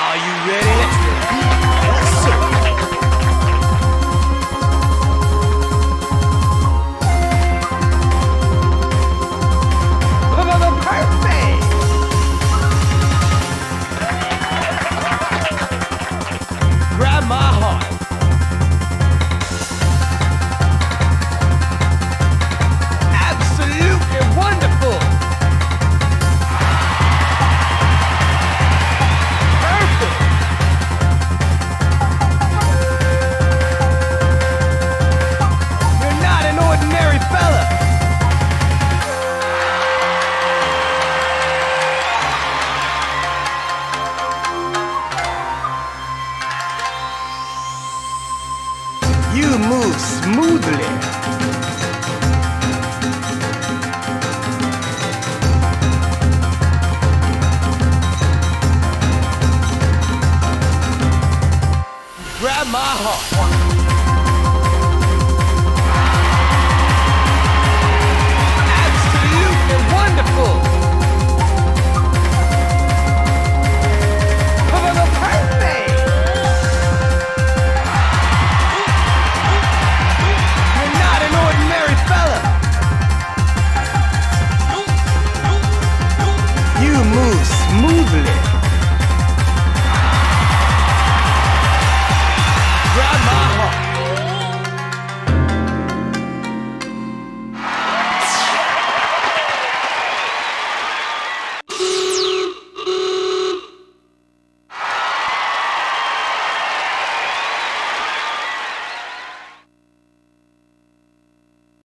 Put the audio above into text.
Are you ready? You move smoothly. Grab my heart. You move smoothly.